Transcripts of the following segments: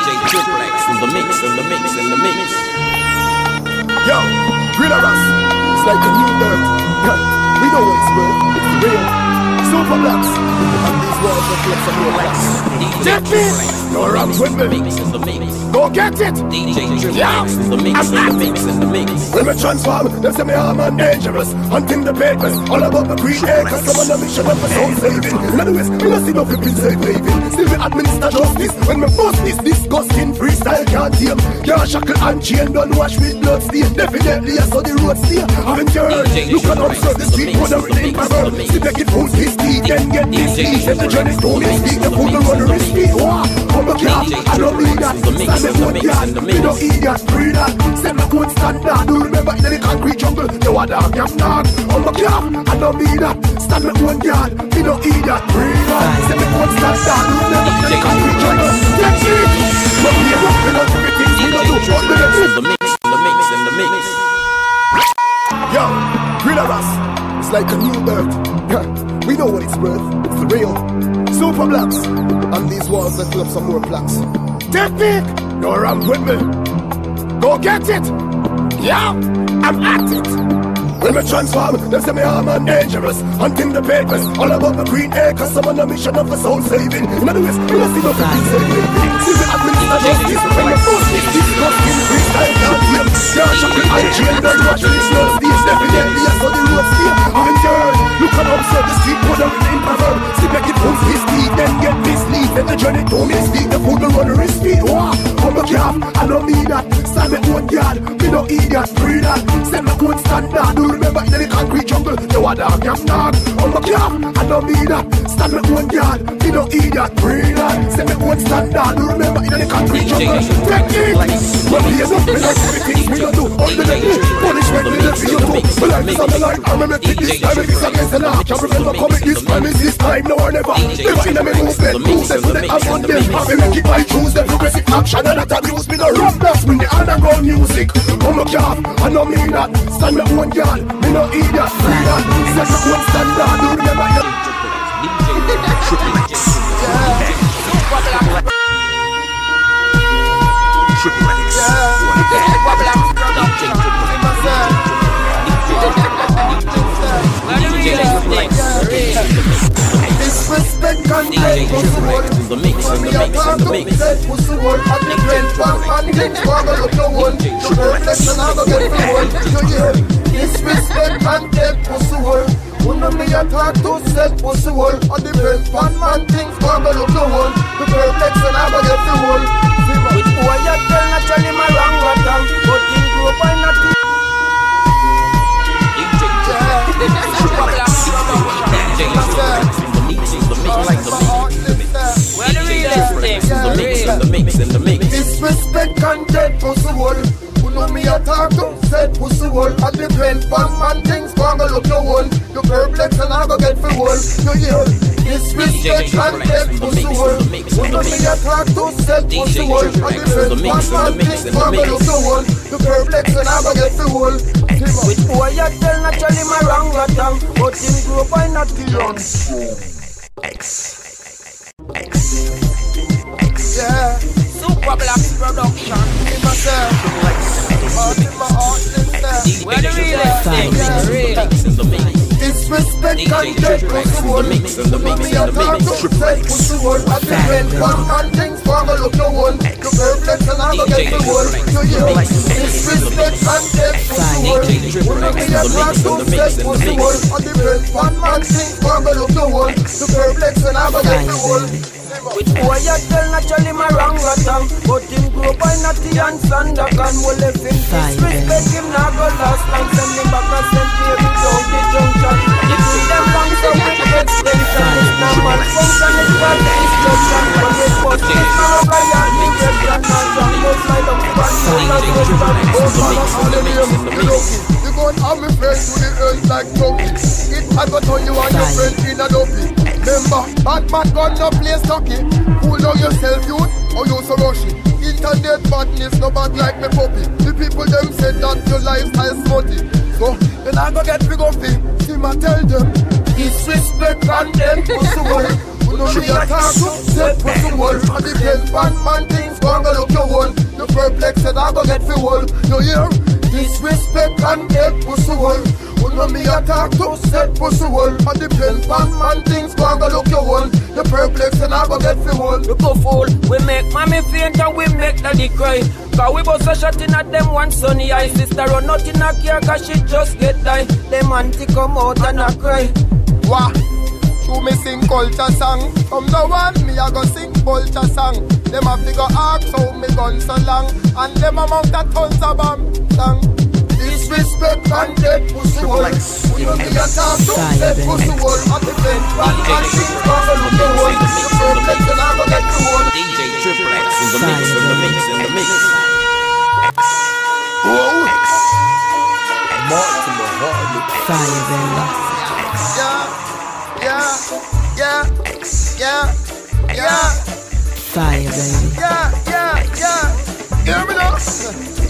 DJ Triplex in the mix, in the mix, in the mix. Yo, Grilla Ross, it's like a new birth. we know what it's worth, it's real. Super blocks, and these walls reflect some real blocks. Take me, no rams with me. Mix in the mix. Go get it. DJ Yeah. Triplex in the mix, in the mix, in the mix. When we transform, them say me arm and dangerous. Hunting the papers, all about the green acres. Some on the mission of a soul saving. In other words, me no see no flipping slave waving. Still we administer justice. When me bust this disgusting freestyle can't tame. Can't shackle and chain, don't wash with blood stain. Definitely I saw the road steer. Haven't you heard? Look at observe the street code and reading proverb. Still they get food this speed, then get this speed. The journey's too speak, the food the risk speed. Wow, come I don't need that. Stand the one yard, me no idiot, breed that. Set my own standard. Do remember in the concrete jungle, you are dog, I'm. On my I don't need that. Stand my own yard, me no idiot, breed that. Set my own standard. Do remember in the concrete jungle. That's it. But we are not gonna do everything. We don't do what we do. in the mix, the mix, in the mix. Yo, Grilla Ross, it's like a new birth. We know what it's worth, it's the real. Super blocks, and these walls that fill up some more blocks. Technique, no ramp with me. Go get it. Yeah, I'm at it. When me transform, them say me arm and dangerous. Hunting the papers, all about the green acres. Some on a mission of a soul saving. In other words, me no see no flipping saving. See the post this disgusting freestyle and remain proverb. See make it his speed, then get this lead. Let the journey to me speak. The food will run risk speed. Wow, come back here, I don't mean that. Stand my own yard, me no idiot, breed that. Set my own standard. Do the concrete jungle, you are dog, I'm dog. Come back here, I don't mean that. Stand my own yard, me no idiot, breed that. Set my own standard. Do remember in the concrete jungle. Technique, well, here's up, me like everything we don't do. Under the knee, punishment, me the feel too. But like this on the line, I'm gonna this time. It's against the law, can't remember commit this is this time, no or never. Never in a me movement, movement, so they have on them. I make it by choose them, progressive action, and that abuse me no blast, me the underground music. Come up, calf, I know me that. Stand my own yard, me no idiot, free that. Set my own standard, do remember you. DJ Triplex. DJ Triplex. Disrespect and DJ Triplex in the mix, in the mix, in the mix. Disrespect and take pussy hole. Wanna me a talk to set pussy hole. On the bed, one man things gonna look the hole. The perplex and I go get the hole. Which boy you tell naturally my wrong what am But in group I not mix, in the mix, in the mix. Disrespect and dead pussy hole. Who know me a talk to said pussy hole. At the pen, one man things gonna look the hole. You perplex and I go get the hole. You hear? Disrespect and dead pussy hole. Who know me a talk to said pussy hole. At the pen, one man things gonna look the hole. You perplex and I go get the hole. Timber. Which boy you tell naturally my wrong what am But in group I not belong Yeah. Super Black Production In myself. Heart in my heart, listen. Where the realest Real Mix in the. Disrespect and dead Triplex pussy in the hole. mix, in the mix, Me a the talk mix. to said pussy. At the pen, one man things gonna look the hole. You perplex and I go get the hole. You? Disrespect and dead pussy hole. DJ Wanna me a talk to said pussy hole. At the pen, one man things gonna look the hole. You perplex and I go get the hole. Boy you tell naturally my wrong what But in group I not the answer That can hold a fin Disrespect him not go last time Send him back and send him down the junction If see them wrong so we get tension It's not malfunction it's bad destruction When we bust it now I am in the plan And some must light up the band You not go back Oh, Father, hallelujah, you lucky. You gon' have me friend to the earth like Chucky. It I go turn you and your friend in a dopey. Remember, bad man got no place stocky. Cool down yourself, youth, or you so rushy. Internet badness no bad like me puppy. The people them say that your lifestyle smutty. So, then I go get big up See my tell them. Disrespect and them pussy work. You know me a talk say pussy work. And the dead bad man things gonna look your wall. You perplexed, I go get fi wall. You hear? Disrespect and dead pussy wall. Who know me attack to set pussy wall. And the pen pan man things go and go look your wall. You perplex and I go get fi wall. We go fool, we make mommy faint and we make daddy cry. Cause we bust a shot in at them one sunny eye. Sister out in a care cause she just get die. Them auntie come out and a cry. Wah. Show me sing culture song. From the one me I go sing culture song. Them have to go ask how me gun so long, and them amount of tons of bomb song. Disrespect and dead pussy hole. We don't be a talk to dead pussy hole. At the bend, bad man things go for look the hole. The perfect and I go get the hole. DJ Triple X in the mix, in the mix, in the mix. Whoa. Martin Mahoney. Fire, baby. Yeah, yeah, yeah, yeah, yeah. Fire, baby. Yeah, yeah, yeah. Hear me now.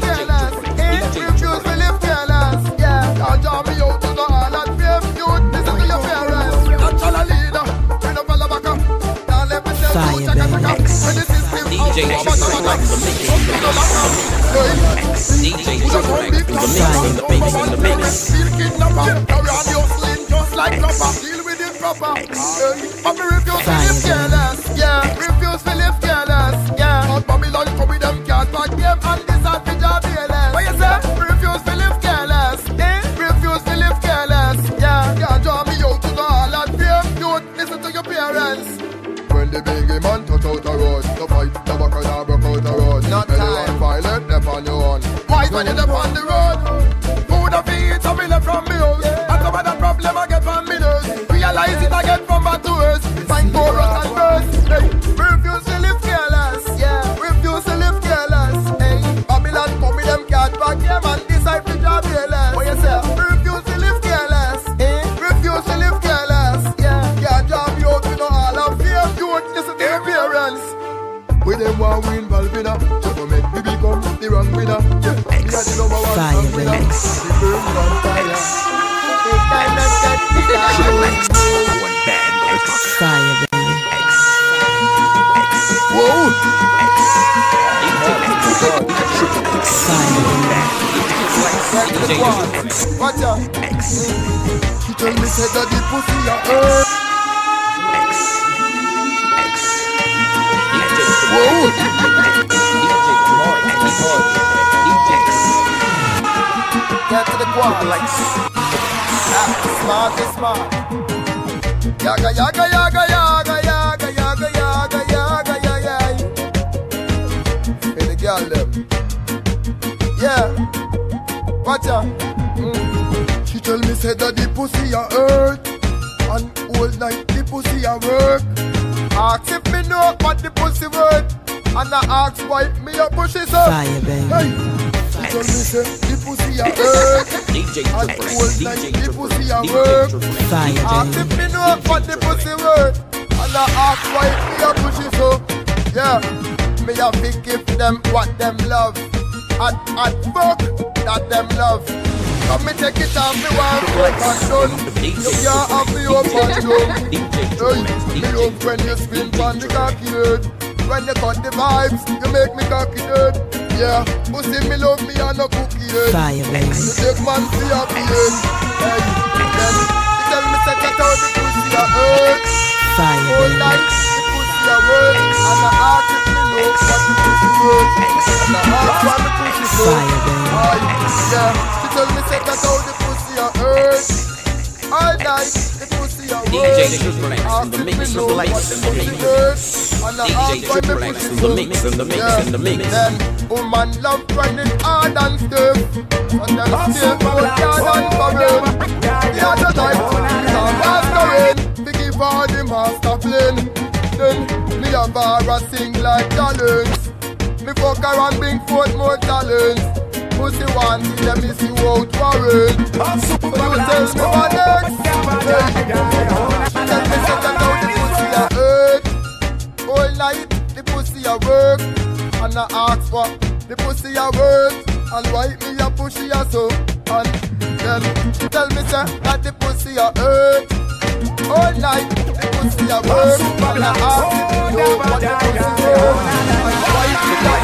pussy live careless. Eh? Real pussy live careless. Yeah. Can't draw me out to the hall and fame. Youth, listen to your parents. Natural leader. Bring up all the back up. Now let me tell you, Fire, live careless. girl winner. So go make me become the wrong winner. Yeah, X. Yeah, Fire winner. X. X. Fire. X. X. X. X. Fire. X. X. That the pussy a. To the quad like Smart smart Yaga yaga yaga yaga yaga yaga yaga yaga Hey the girl them Yeah Watch out. She tell me say that the pussy a hurt And all night the pussy a work Ask if me know what the pussy worth. And I ask why me a push it up Fire, baby. Hey. She tell me say the pussy a hurt DJ And Triple all DJ the Triple pussy X. a DJ work. Triple X. Fire, Ask if me know what the pussy worth. And I ask why me a push it so. Yeah. Me a fi give them what them love. And, and fuck that them love Come me take it off me one fuck and done You can't have me up and down Hey, me DJ love when you spin pon the cocky head When you cut the vibes, you make me cocky dead Yeah, pussy me love me and no cookie. Head Fire, baby. You take man for your beard Hey, then you tell me say that how the pussy a hurt. Fire, All baby. night the pussy a work And I ask if me know what the pussy work And I ask what the pussy so Fire, baby. Aye, yeah, she Tell me say that how the pussy a hurt. I like the pussy a work. DJ Triple X in the mix, Triple X in the mix. DJ Triple X in the mix, in the mix, in the mix. Then woman love grinding hard and stiff. And then still for yard and barren. The other type, it's a mastering. We give all the master plan. Then me and Barra sing like talents. Me fuck her and bring forth more talents pussy one, them is you out for it. You tell me what next? Hey. Tell me something how the pussy a hurt. All night the pussy a work, and I ask for the pussy a work. And why me a pushy a so? And then she tell me sir that the pussy a hurt. All night the pussy a work, and I ask for what the pussy a hurt. And why me a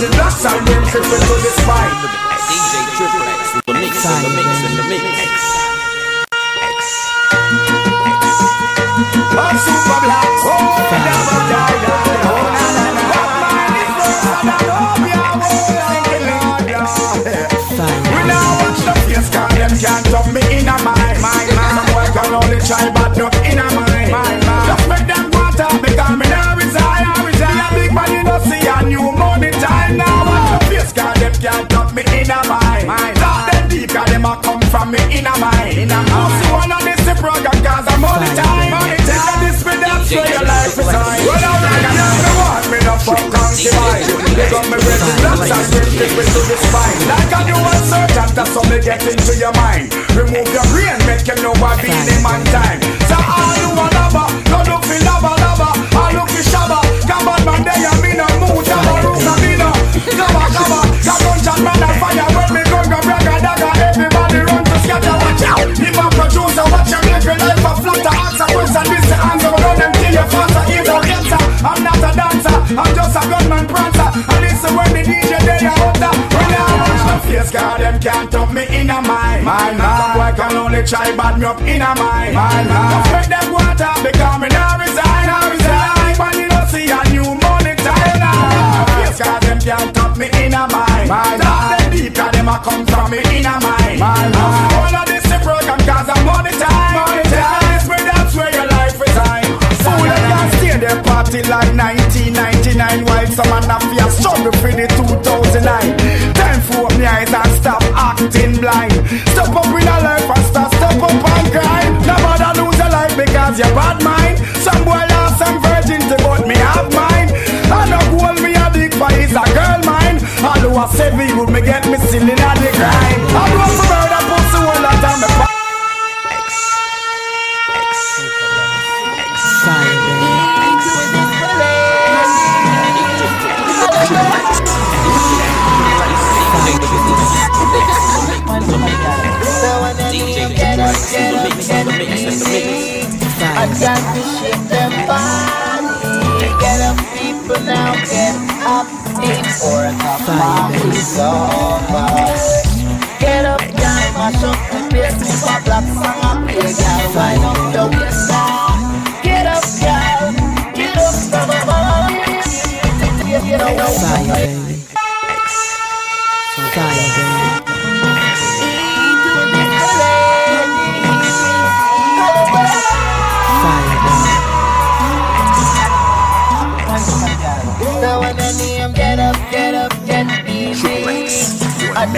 International crippled to the spine and then take me to the spine. Like a new surgeon, that's how get into your mind. Remove your brain, make you know I've been in my time. So I try bad me up in a mind.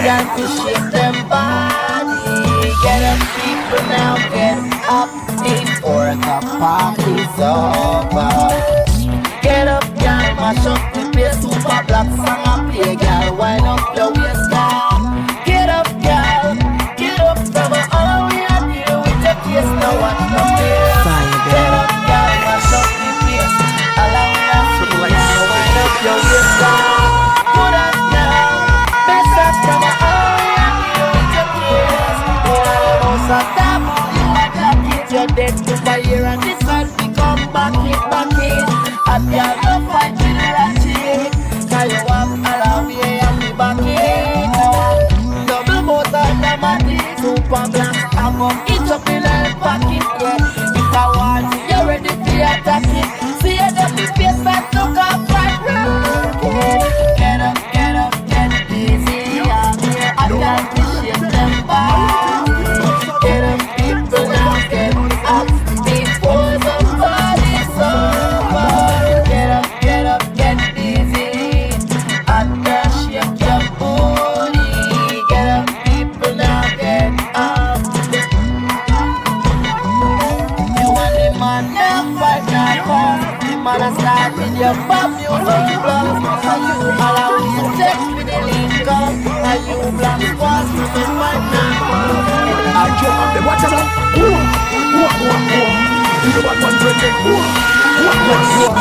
began to shake their body. Get up, people now, get up before the party's over.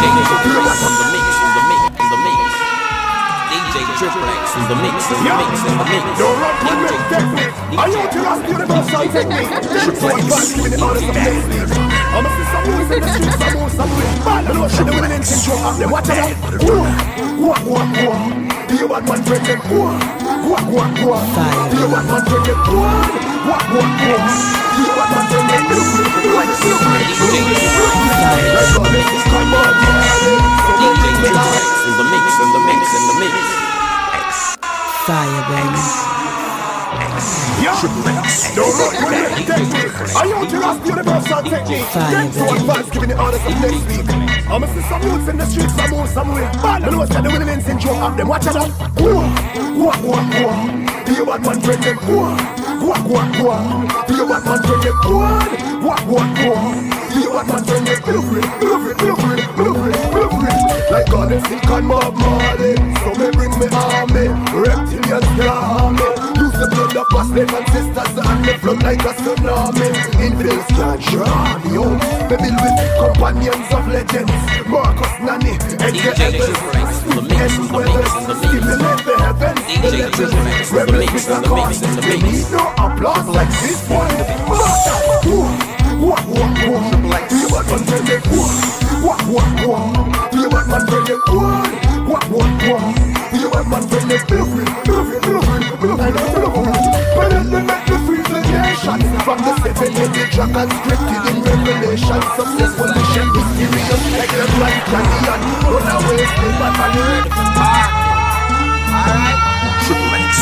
In the mix, in the mix, in the mix. DJ Triple X in the mix, in the mix, in the mix. Don't run from me, technique. I utilize the universal technique. For advance, give me the of technique. I'ma see some moves in the streets, some moves, some way. Man, I know she the winning thing, jump up there. Watch out. Whoa, whoa, whoa, whoa. You want one twenty? Whoa, whoa, whoa, whoa. You want one twenty? Whoa, whoa, whoa, whoa. You want one twenty? Like, come on, DJ Triple X in the mix, in the mix, in the mix. Fire, baby. Yeah. Don't run from me, technique. I utilize the universal technique. Thanks to advance, giving the orders of next week. I'ma see some youths in the streets, some move somewhere. Man, I know that the winning syndrome of them. Watch out. Whoa, whoa, whoa, whoa. Do you want one friend them? Whoa, whoa, whoa, whoa. Do you want one friend them? Whoa, whoa, whoa, whoa. Do you want friend them? Blue it, blue it, blue it, blue it, blue it. Like God and sick and Bob Marley. So me bring me army. Use the blood of my slave and sisters and me flood like a tsunami. Infidels can't draw me out. Me build with companions of legends. Marcus Nani, Edgar Evans, Triple X in the mix, in the mix, in the mix. Stimulate the heavens, the legends. In the Rebels with in a the cause. in the mix. need no applause like this one. Whoa, whoa, whoa, whoa. You want one friend, then whoa, whoa, whoa, whoa. You want one friend, then whoa, whoa, whoa, whoa. You want one friend, then blue it, blue it, blue it, blue it, blue it. But then they make the free nation from the seven-headed dragon scripted in Revelation. Successful mission, mysterious like the Grand Canyon. Run away, stay back ready for party. Alright. Triple X.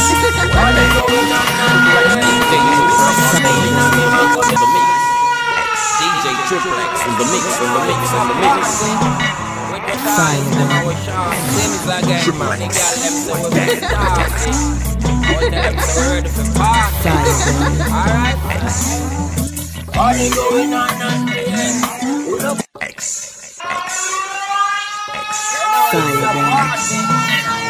DJ Triple X in the mix, in the mix, in the mix. Fire, baby. Fire, baby.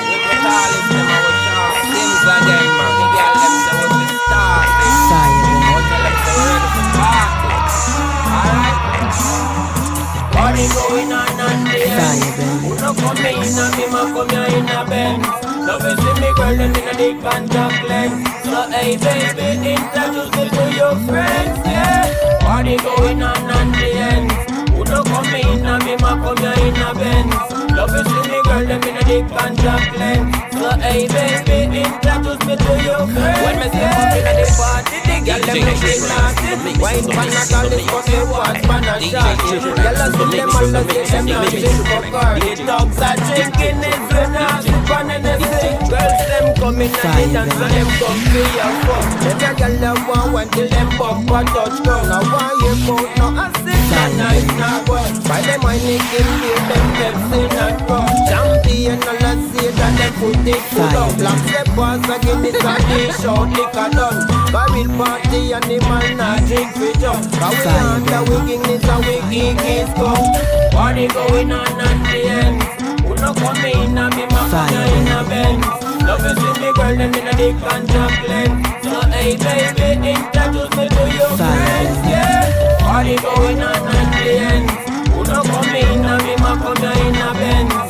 And me in a Benz Love is see me girl them in a big contact lens So hey baby introduce me to your friends yeah. Party going on and the ends Who no come in and me ma come here in a Benz. Love is see me girl them in a big contact lens So hey baby introduce me to your friends When me see yeah. in the party the girl them make it nasty Wine pan a call this pussy watch pan a shot. Girl see them all the say them not drink for car The dogs are drinking is when I sip on Hennessy Girls them coming and they dance and them come to your fuck Every girl them want one till them bump a touch ground I want you bout no I sit and night not well By them I need give me them Pepsi not rum Champion all I see that them put it Black it's done Barrel party and the man drink we wigging is a come Party going on at the end Who no come in and me ma come Fire. here in a Benz Love you see me girl them in a dick and chocolate So hey baby introduce me to your friends yeah Party going on at the end Who no come in and me ma come here in a Benz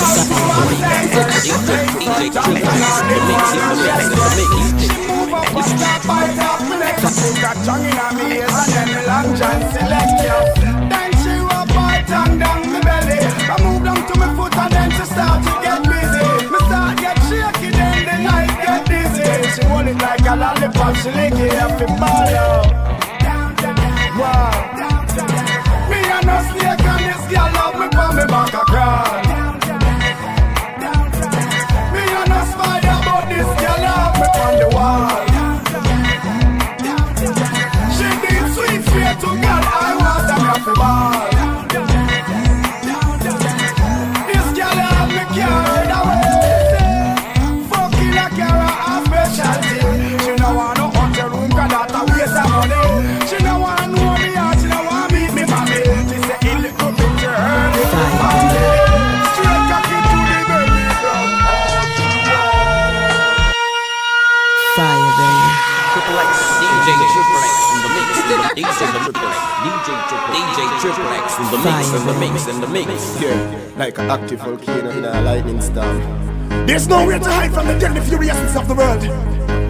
DJ Triple X in the mix, in the mix, in the. Got tongue in her ears and then me long John select you. Then she rub my tongue down my belly. I move down to my foot and then she start to get busy. Me start get shaky, then the night get dizzy. She hold it like a lollipop, she lick it up in ball out. Wow. Mix, in the mix, the. Here, like an active volcano in a lightning storm. There's nowhere to hide from the deadly furiousness of the world.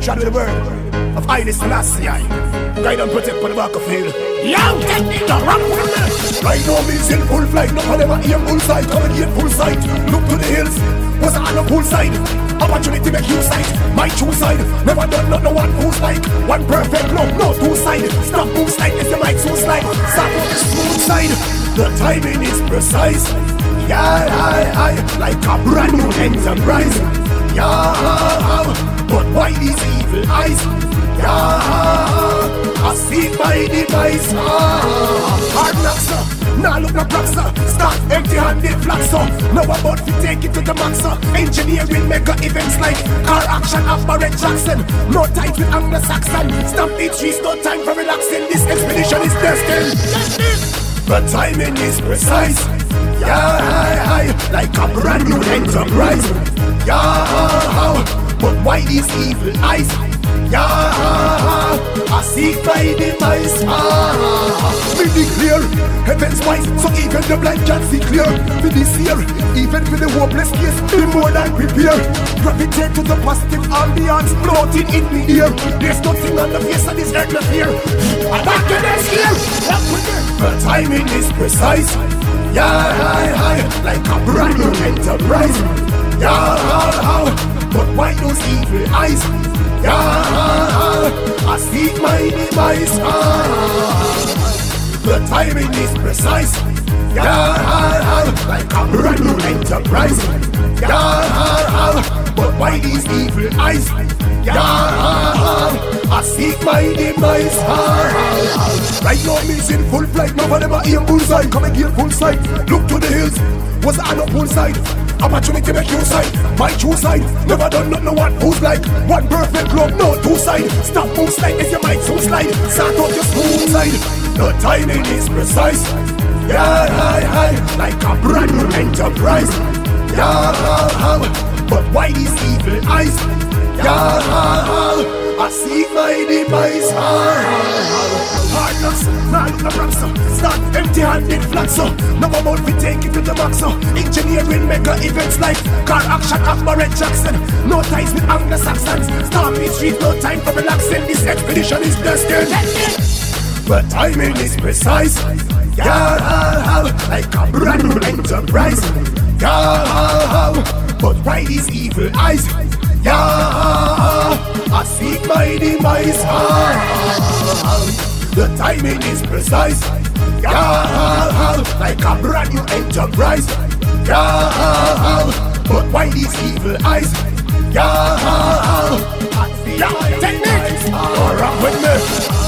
Shadow the world of Haile Selassie. Guide and protect for the back of hill. Young technique, the run with me. Right now, me's in full flight. No one ever aim full sight. Come and full sight. Look to the hills. Was on the full side. Opportunity make you sight. My true side. Never done not no one who's like. One perfect love, no two side. Stop move slide if you might so slide. Stop on the smooth side. The timing is precise. Yeah, I, I, like a brand new enterprise. Yeah, but why these evil eyes? Yeah, I see my device. Ah, hard knocks. Now look no props, sir. Start empty-handed flat, sir. Now about to take it to the max, sir. Engineering mega events like car action Barrett Jackson. No tight with Anglo-Saxon. Stamp trees, no time for relaxing. This expedition is destined. The timing is precise. Yeah, like a brand new enterprise. Yeah, but why these evil eyes? Yeah, I seek my demise. Ah, we declare heaven's wise, so even the blind can see clear. For this year, even for the hopeless case, be more than prepared. Gravitate to the positive ambience, floating in the air. There's nothing on the face of this earth to this here. Walk with me. The timing is precise. Yeah, like a brand new enterprise. Yeah, but why those evil eyes? Yeah, I seek my demise. Ah, the timing is precise. Yeah, like a brand new enterprise. Yeah, but why these evil eyes? Yeah, I seek my demise. Ah, right now, me's in full flight. My them are aim bullseye. Come and full sight. Look to the hills. Was I on full side. Opportunity make you side. My true side. Never done not no one who's like one perfect love, no two side. Stop move slide if you might so slide. Start out your smooth side. The timing is precise. Yeah, high, high, like a brand new enterprise. Yeah, but why these evil eyes? Yeah, I seek my demise. Hard knocks, nah look no props, so Start empty-handed flat, so Now I'm out take it to the max, so Engineering mega events like Car action of Barrett Jackson No ties with Anglo-Saxons Start Beat Street, no time for relaxing This expedition is destined But timing is precise Yeah, like a brand new enterprise Yeah, but why these evil eyes? Yeah, I seek my demise. The timing is precise. Yeah, like a brand new enterprise. Yeah, but why these evil eyes? Yeah, yeah, technique. All right with me.